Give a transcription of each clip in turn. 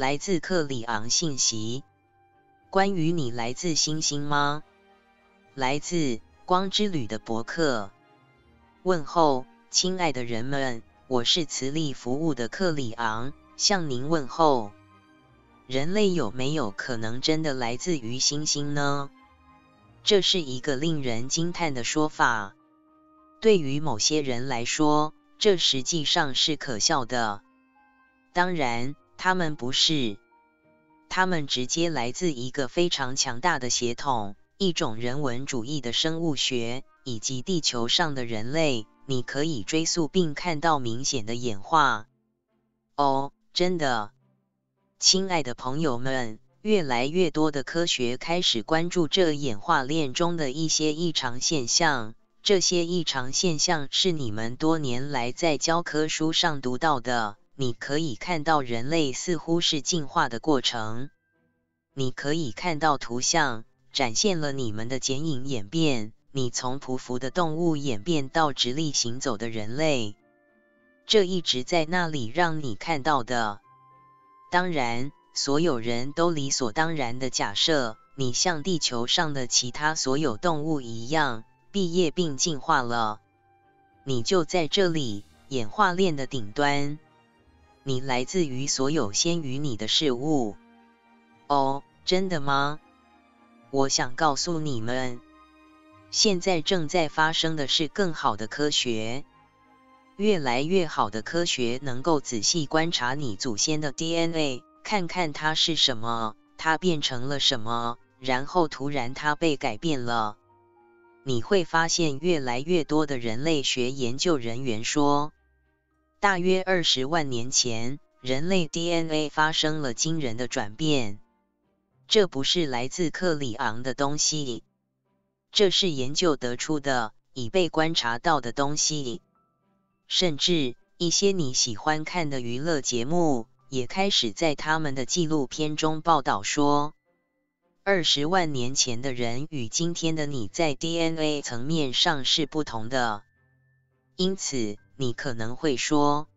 来自克里昂信息。关于你来自星星吗？来自光之旅的博客。问候，亲爱的人们，我是磁力服务的克里昂，向您问候。人类有没有可能真的来自于星星呢？这是一个令人惊叹的说法。对于某些人来说，这实际上是可笑的。当然，他们不是。他们直接来自一个非常强大的血统，一种人文主义的生物学，以及地球上的人类。你可以追溯并看到明显的演化。哦，真的，亲爱的朋友们，越来越多的科学开始关注这演化链中的一些异常现象。这些异常现象是你们多年来在教科书上读到的。你可以看到人类似乎是进化的过程。你可以看到图像展现了你们的剪影演变。你从匍匐的动物演变到直立行走的人类，这一直在那里让你看到的。当然，所有人都理所当然的假设你像地球上的其他所有动物一样毕业并进化了。你就在这里，演化链的顶端。你来自于所有先于你的事物。哦，真的吗？我想告诉你们，现在正在发生的是更好的科学，越来越好的科学能够仔细观察你祖先的 DNA，看看它是什么，它变成了什么，然后突然它被改变了。你会发现，越来越多的人类学研究人员说。大约二十万年前，人类 DNA 发生了惊人的转变。这不是来自克里昂的东西，这是研究得出的、已被观察到的东西。甚至一些你喜欢看的娱乐节目，也开始在他们的纪录片中报道说，二十万年前的人与今天的你在 DNA 层面上是不同的。因此。你可能会说，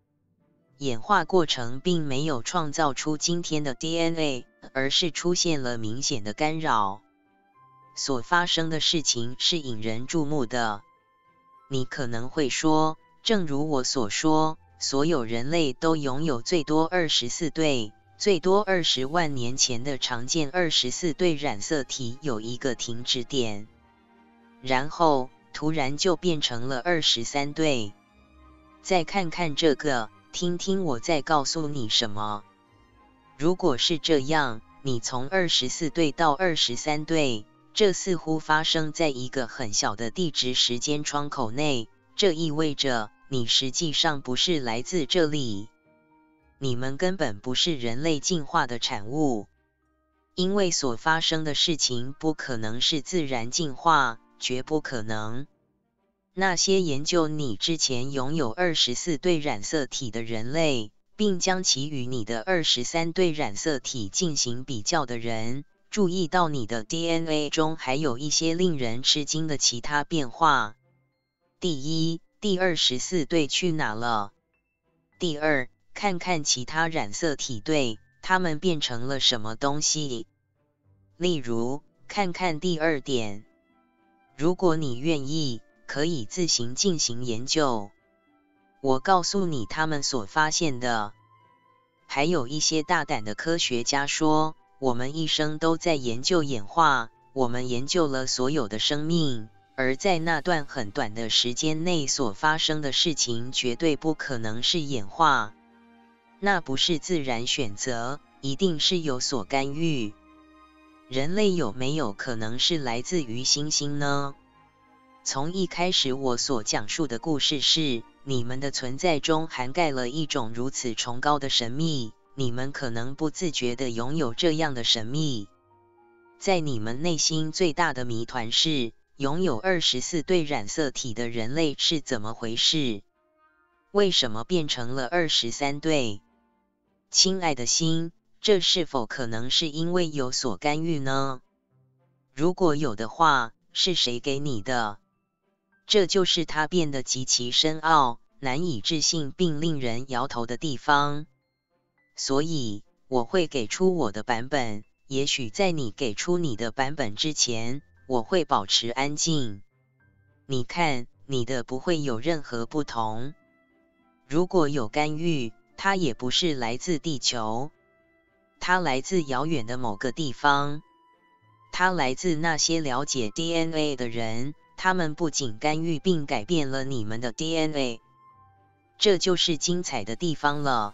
演化过程并没有创造出今天的 DNA，而是出现了明显的干扰。所发生的事情是引人注目的。你可能会说，正如我所说，所有人类都拥有最多二十四对，最多二十万年前的常见二十四对染色体有一个停止点，然后突然就变成了二十三对。再看看这个，听听我再告诉你什么。如果是这样，你从二十四对到二十三对，这似乎发生在一个很小的地质时间窗口内。这意味着你实际上不是来自这里，你们根本不是人类进化的产物，因为所发生的事情不可能是自然进化，绝不可能。那些研究你之前拥有二十四对染色体的人类，并将其与你的二十三对染色体进行比较的人，注意到你的 DNA 中还有一些令人吃惊的其他变化。第一，第二十四对去哪了？第二，看看其他染色体对，它们变成了什么东西？例如，看看第二点。如果你愿意。可以自行进行研究。我告诉你他们所发现的。还有一些大胆的科学家说，我们一生都在研究演化，我们研究了所有的生命，而在那段很短的时间内所发生的事情绝对不可能是演化。那不是自然选择，一定是有所干预。人类有没有可能是来自于星星呢？从一开始，我所讲述的故事是：你们的存在中涵盖了一种如此崇高的神秘，你们可能不自觉地拥有这样的神秘。在你们内心最大的谜团是：拥有二十四对染色体的人类是怎么回事？为什么变成了二十三对？亲爱的心，这是否可能是因为有所干预呢？如果有的话，是谁给你的？这就是它变得极其深奥、难以置信并令人摇头的地方。所以，我会给出我的版本。也许在你给出你的版本之前，我会保持安静。你看，你的不会有任何不同。如果有干预，它也不是来自地球，它来自遥远的某个地方。它来自那些了解 DNA 的人，他们不仅干预并改变了你们的 DNA，这就是精彩的地方了。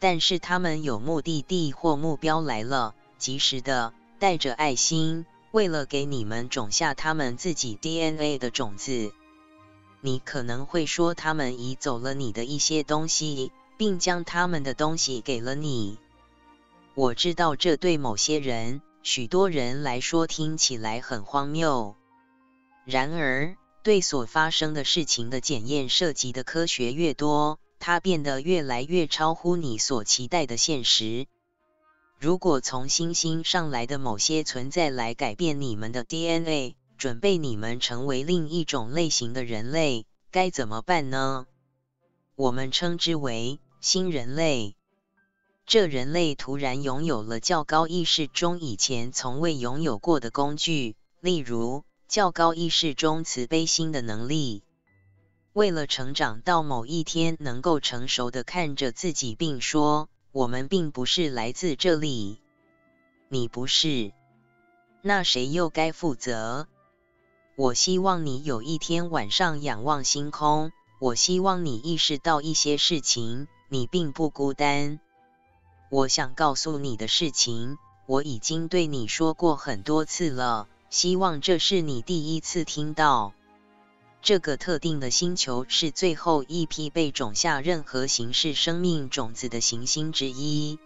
但是他们有目的地或目标来了，及时的带着爱心，为了给你们种下他们自己 DNA 的种子。你可能会说，他们移走了你的一些东西，并将他们的东西给了你。我知道这对某些人、许多人来说听起来很荒谬。然而，对所发生的事情的检验涉及的科学越多，它变得越来越超乎你所期待的现实。如果从星星上来的某些存在来改变你们的 DNA，准备你们成为另一种类型的人类，该怎么办呢？我们称之为新人类。这人类突然拥有了较高意识中以前从未拥有过的工具，例如较高意识中慈悲心的能力。为了成长到某一天能够成熟的看着自己，并说：“我们并不是来自这里。”你不是，那谁又该负责？我希望你有一天晚上仰望星空。我希望你意识到一些事情，你并不孤单。我想告诉你的事情，我已经对你说过很多次了。希望这是你第一次听到。这个特定的星球是最后一批被种下任何形式生命种子的行星之一。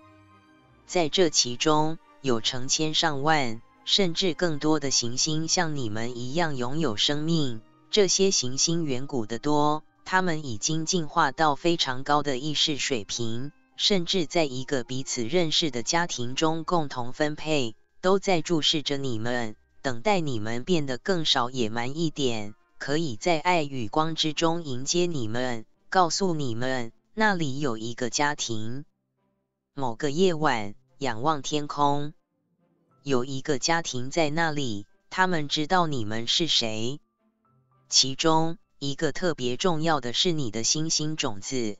在这其中，有成千上万。甚至更多的行星像你们一样拥有生命。这些行星远古的多，它们已经进化到非常高的意识水平，甚至在一个彼此认识的家庭中共同分配，都在注视着你们，等待你们变得更少野蛮一点，可以在爱与光之中迎接你们，告诉你们那里有一个家庭。某个夜晚，仰望天空。有一个家庭在那里，他们知道你们是谁。其中一个特别重要的是你的星星种子。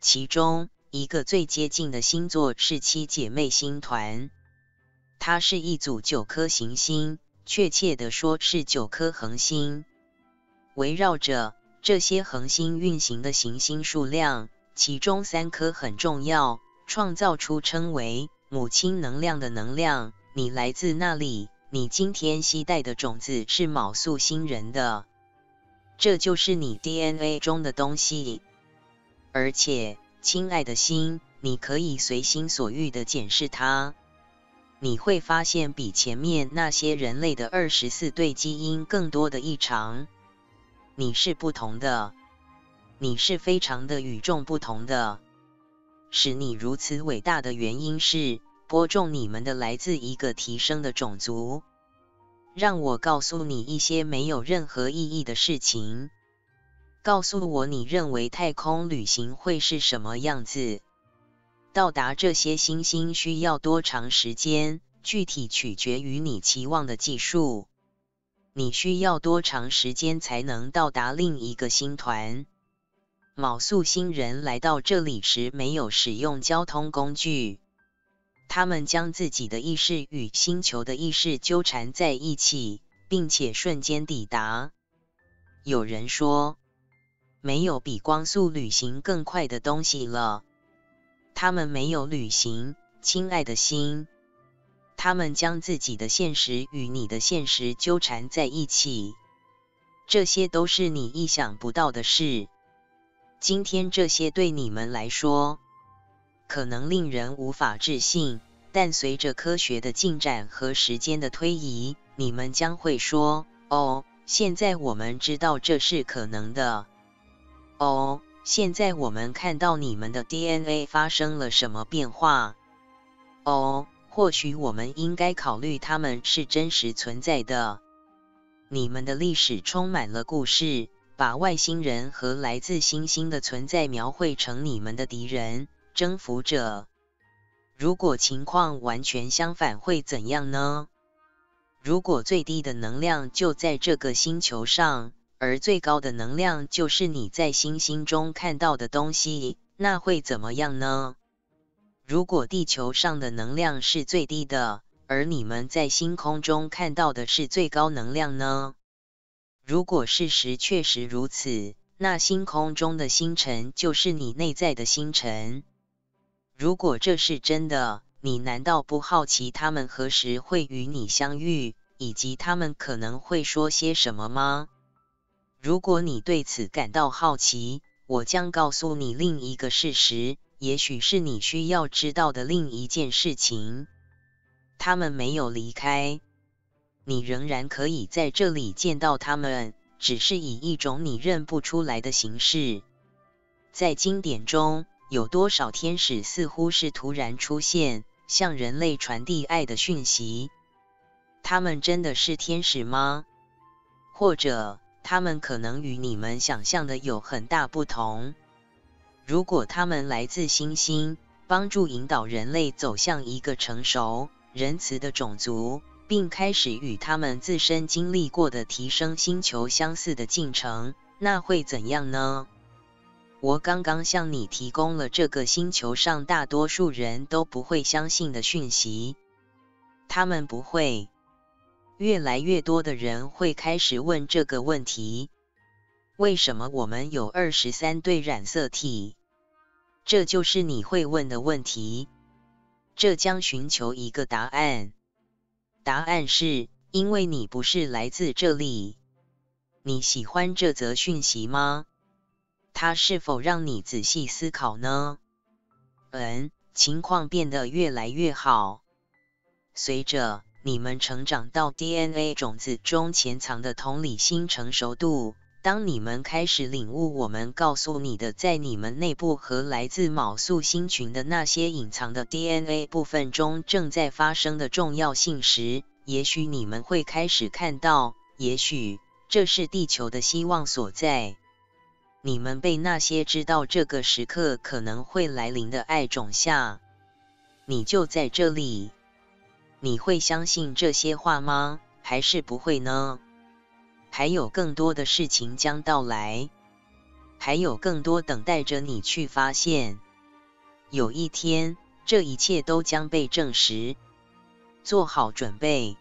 其中一个最接近的星座是七姐妹星团，它是一组九颗行星，确切的说是九颗恒星。围绕着这些恒星运行的行星数量，其中三颗很重要，创造出称为母亲能量的能量。你来自那里？你今天携带的种子是卯宿星人的，这就是你 DNA 中的东西。而且，亲爱的心，你可以随心所欲的检视它，你会发现比前面那些人类的二十四对基因更多的异常。你是不同的，你是非常的与众不同的。使你如此伟大的原因是。播种你们的来自一个提升的种族。让我告诉你一些没有任何意义的事情。告诉我你认为太空旅行会是什么样子？到达这些星星需要多长时间？具体取决于你期望的技术。你需要多长时间才能到达另一个星团？卯宿星人来到这里时没有使用交通工具。他们将自己的意识与星球的意识纠缠在一起，并且瞬间抵达。有人说，没有比光速旅行更快的东西了。他们没有旅行，亲爱的心。他们将自己的现实与你的现实纠缠在一起。这些都是你意想不到的事。今天这些对你们来说。可能令人无法置信，但随着科学的进展和时间的推移，你们将会说：“哦，现在我们知道这是可能的。”哦，现在我们看到你们的 DNA 发生了什么变化？哦，或许我们应该考虑他们是真实存在的。你们的历史充满了故事，把外星人和来自星星的存在描绘成你们的敌人。征服者，如果情况完全相反，会怎样呢？如果最低的能量就在这个星球上，而最高的能量就是你在星星中看到的东西，那会怎么样呢？如果地球上的能量是最低的，而你们在星空中看到的是最高能量呢？如果事实确实如此，那星空中的星辰就是你内在的星辰。如果这是真的，你难道不好奇他们何时会与你相遇，以及他们可能会说些什么吗？如果你对此感到好奇，我将告诉你另一个事实，也许是你需要知道的另一件事情。他们没有离开。你仍然可以在这里见到他们，只是以一种你认不出来的形式。在经典中，有多少天使似乎是突然出现，向人类传递爱的讯息？他们真的是天使吗？或者，他们可能与你们想象的有很大不同？如果他们来自星星，帮助引导人类走向一个成熟、仁慈的种族。并开始与他们自身经历过的提升星球相似的进程，那会怎样呢？我刚刚向你提供了这个星球上大多数人都不会相信的讯息。他们不会。越来越多的人会开始问这个问题：为什么我们有二十三对染色体？这就是你会问的问题。这将寻求一个答案。答案是因为你不是来自这里。你喜欢这则讯息吗？它是否让你仔细思考呢？嗯，情况变得越来越好。随着你们成长到 DNA 种子中潜藏的同理心成熟度。当你们开始领悟我们告诉你的，在你们内部和来自卯宿星群的那些隐藏的 DNA 部分中正在发生的重要性时，也许你们会开始看到，也许这是地球的希望所在。你们被那些知道这个时刻可能会来临的爱种下，你就在这里。你会相信这些话吗？还是不会呢？还有更多的事情将到来，还有更多等待着你去发现。有一天，这一切都将被证实。做好准备，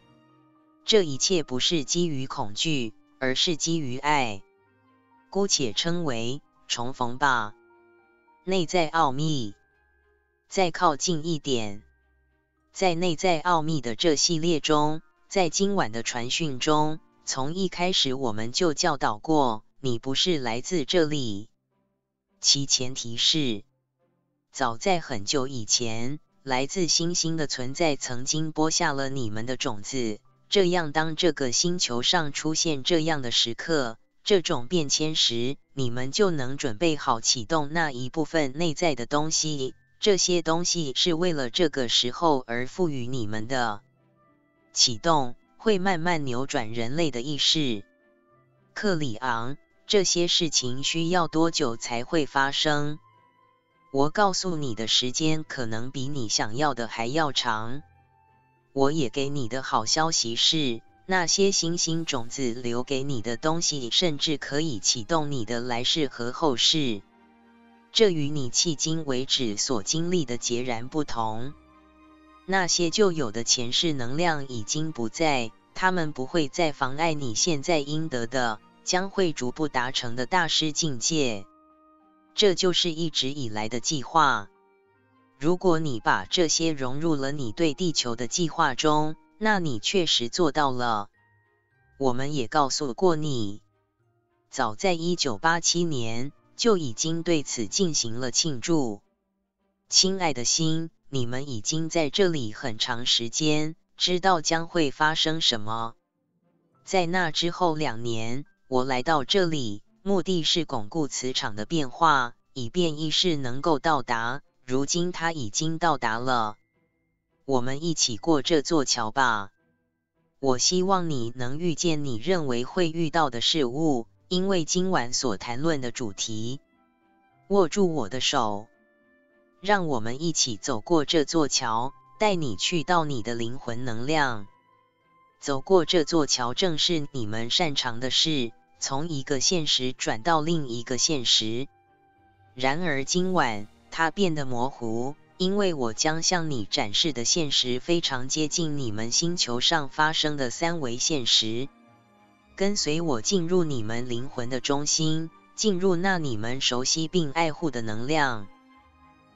这一切不是基于恐惧，而是基于爱。姑且称为重逢吧。内在奥秘，再靠近一点。在内在奥秘的这系列中，在今晚的传讯中。从一开始，我们就教导过你不是来自这里。其前提是，早在很久以前，来自星星的存在曾经播下了你们的种子。这样，当这个星球上出现这样的时刻、这种变迁时，你们就能准备好启动那一部分内在的东西。这些东西是为了这个时候而赋予你们的。启动。会慢慢扭转人类的意识，克里昂。这些事情需要多久才会发生？我告诉你的时间可能比你想要的还要长。我也给你的好消息是，那些星星种子留给你的东西，甚至可以启动你的来世和后世。这与你迄今为止所经历的截然不同。那些旧有的前世能量已经不在，他们不会再妨碍你现在应得的、将会逐步达成的大师境界。这就是一直以来的计划。如果你把这些融入了你对地球的计划中，那你确实做到了。我们也告诉过你，早在1987年就已经对此进行了庆祝。亲爱的心。你们已经在这里很长时间，知道将会发生什么。在那之后两年，我来到这里，目的是巩固磁场的变化，以便意识能够到达。如今它已经到达了，我们一起过这座桥吧。我希望你能遇见你认为会遇到的事物，因为今晚所谈论的主题。握住我的手。让我们一起走过这座桥，带你去到你的灵魂能量。走过这座桥，正是你们擅长的事，从一个现实转到另一个现实。然而今晚它变得模糊，因为我将向你展示的现实非常接近你们星球上发生的三维现实。跟随我进入你们灵魂的中心，进入那你们熟悉并爱护的能量。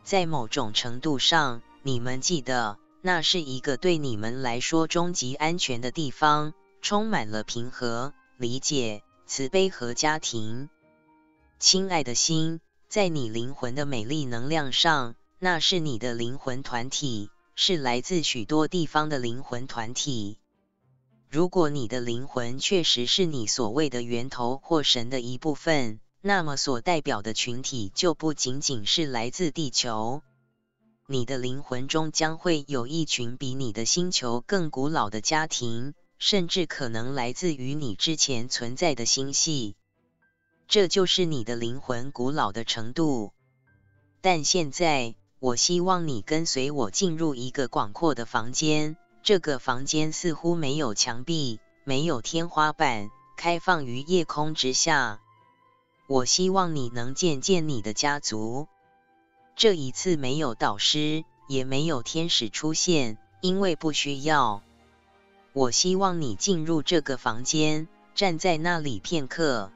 在某种程度上，你们记得，那是一个对你们来说终极安全的地方，充满了平和、理解、慈悲和家庭。亲爱的心，在你灵魂的美丽能量上，那是你的灵魂团体，是来自许多地方的灵魂团体。如果你的灵魂确实是你所谓的源头或神的一部分，那么所代表的群体就不仅仅是来自地球。你的灵魂中将会有一群比你的星球更古老的家庭，甚至可能来自于你之前存在的星系。这就是你的灵魂古老的程度。但现在，我希望你跟随我进入一个广阔的房间。这个房间似乎没有墙壁，没有天花板，开放于夜空之下。我希望你能见见你的家族。这一次没有导师，也没有天使出现，因为不需要。我希望你进入这个房间，站在那里片刻。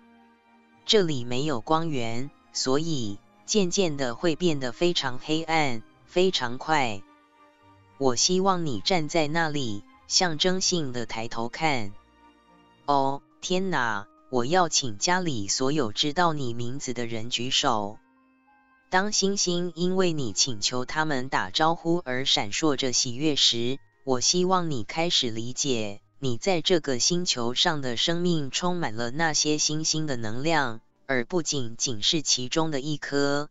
这里没有光源，所以渐渐的会变得非常黑暗，非常快。我希望你站在那里，象征性的抬头看。哦，天哪！我要请家里所有知道你名字的人举手。当星星因为你请求他们打招呼而闪烁着喜悦时，我希望你开始理解，你在这个星球上的生命充满了那些星星的能量，而不仅仅是其中的一颗。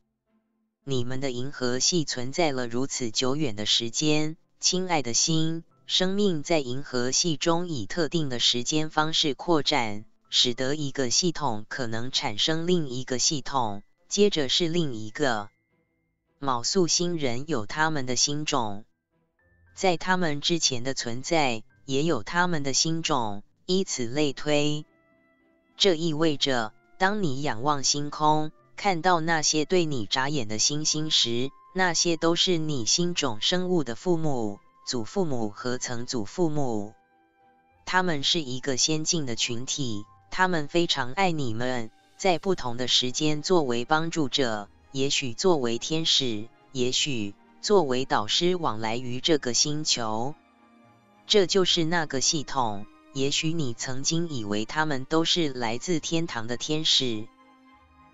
你们的银河系存在了如此久远的时间，亲爱的心，生命在银河系中以特定的时间方式扩展，使得一个系统可能产生另一个系统，接着是另一个。卯宿星人有他们的星种，在他们之前的存在也有他们的星种，以此类推。这意味着，当你仰望星空。看到那些对你眨眼的星星时，那些都是你心种生物的父母、祖父母和曾祖父母。他们是一个先进的群体，他们非常爱你们，在不同的时间作为帮助者，也许作为天使，也许作为导师往来于这个星球。这就是那个系统。也许你曾经以为他们都是来自天堂的天使。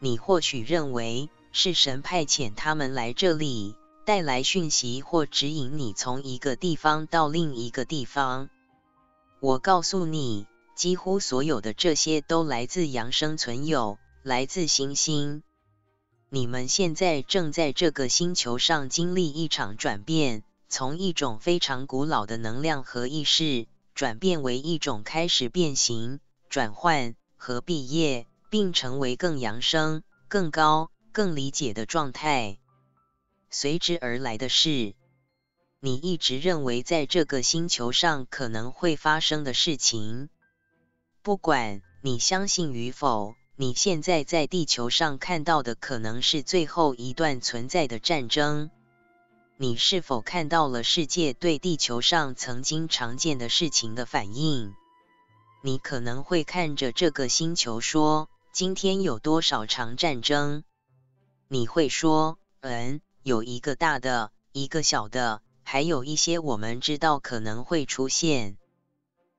你或许认为是神派遣他们来这里，带来讯息或指引你从一个地方到另一个地方。我告诉你，几乎所有的这些都来自阳生存有，来自行星。你们现在正在这个星球上经历一场转变，从一种非常古老的能量和意识，转变为一种开始变形、转换和毕业。并成为更扬升、更高、更理解的状态。随之而来的是，你一直认为在这个星球上可能会发生的事情。不管你相信与否，你现在在地球上看到的可能是最后一段存在的战争。你是否看到了世界对地球上曾经常见的事情的反应？你可能会看着这个星球说。今天有多少场战争？你会说，嗯，有一个大的，一个小的，还有一些我们知道可能会出现。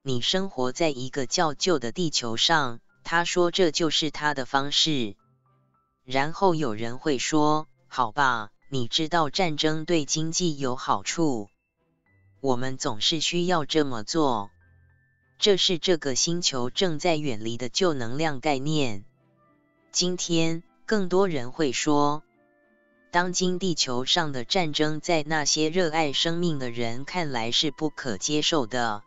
你生活在一个较旧的地球上，他说这就是他的方式。然后有人会说，好吧，你知道战争对经济有好处，我们总是需要这么做。这是这个星球正在远离的旧能量概念。今天，更多人会说，当今地球上的战争在那些热爱生命的人看来是不可接受的。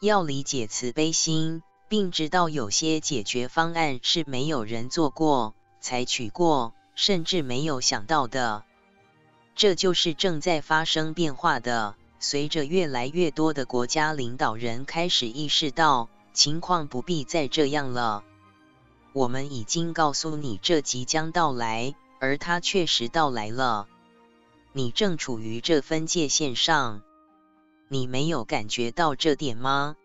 要理解慈悲心，并知道有些解决方案是没有人做过、采取过，甚至没有想到的。这就是正在发生变化的。随着越来越多的国家领导人开始意识到情况不必再这样了，我们已经告诉你这即将到来，而它确实到来了。你正处于这分界线上，你没有感觉到这点吗？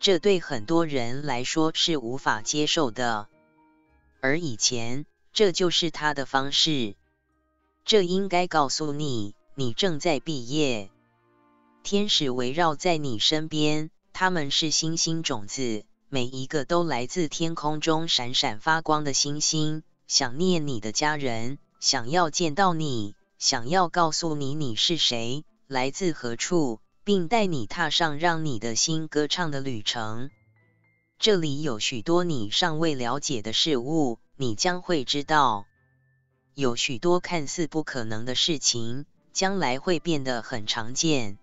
这对很多人来说是无法接受的，而以前这就是他的方式。这应该告诉你，你正在毕业。天使围绕在你身边，他们是星星种子，每一个都来自天空中闪闪发光的星星。想念你的家人，想要见到你，想要告诉你你是谁，来自何处，并带你踏上让你的心歌唱的旅程。这里有许多你尚未了解的事物，你将会知道。有许多看似不可能的事情，将来会变得很常见。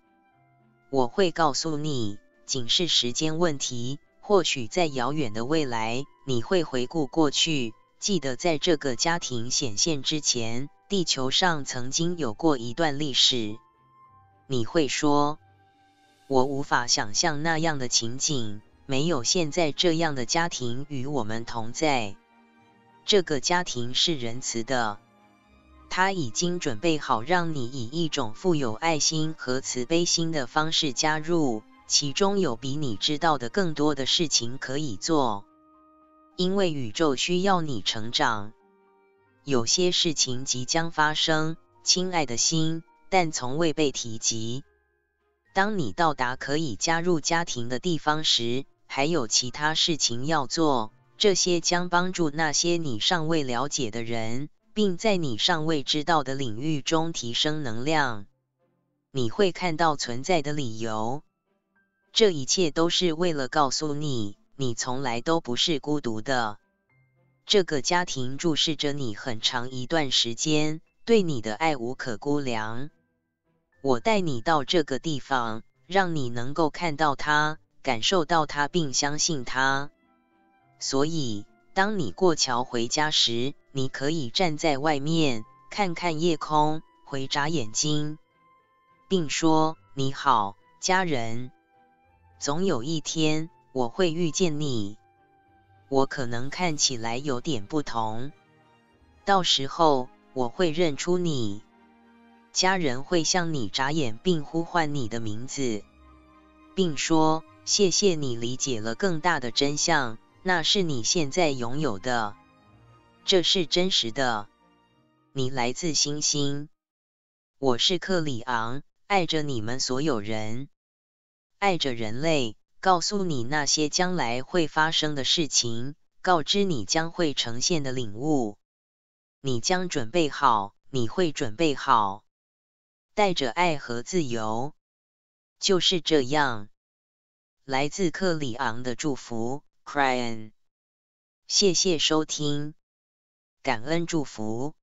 我会告诉你，仅是时间问题。或许在遥远的未来，你会回顾过去，记得在这个家庭显现之前，地球上曾经有过一段历史。你会说：“我无法想象那样的情景，没有现在这样的家庭与我们同在。这个家庭是仁慈的。”他已经准备好让你以一种富有爱心和慈悲心的方式加入，其中有比你知道的更多的事情可以做，因为宇宙需要你成长。有些事情即将发生，亲爱的心，但从未被提及。当你到达可以加入家庭的地方时，还有其他事情要做，这些将帮助那些你尚未了解的人。并在你尚未知道的领域中提升能量，你会看到存在的理由。这一切都是为了告诉你，你从来都不是孤独的。这个家庭注视着你很长一段时间，对你的爱无可估量。我带你到这个地方，让你能够看到它，感受到它，并相信它。所以。当你过桥回家时，你可以站在外面看看夜空，回眨眼睛，并说：“你好，家人。总有一天我会遇见你。我可能看起来有点不同，到时候我会认出你。家人会向你眨眼，并呼唤你的名字，并说：谢谢你理解了更大的真相。”那是你现在拥有的，这是真实的。你来自星星，我是克里昂，爱着你们所有人，爱着人类，告诉你那些将来会发生的事情，告知你将会呈现的领悟。你将准备好，你会准备好，带着爱和自由，就是这样。来自克里昂的祝福。Crying，谢谢收听，感恩祝福。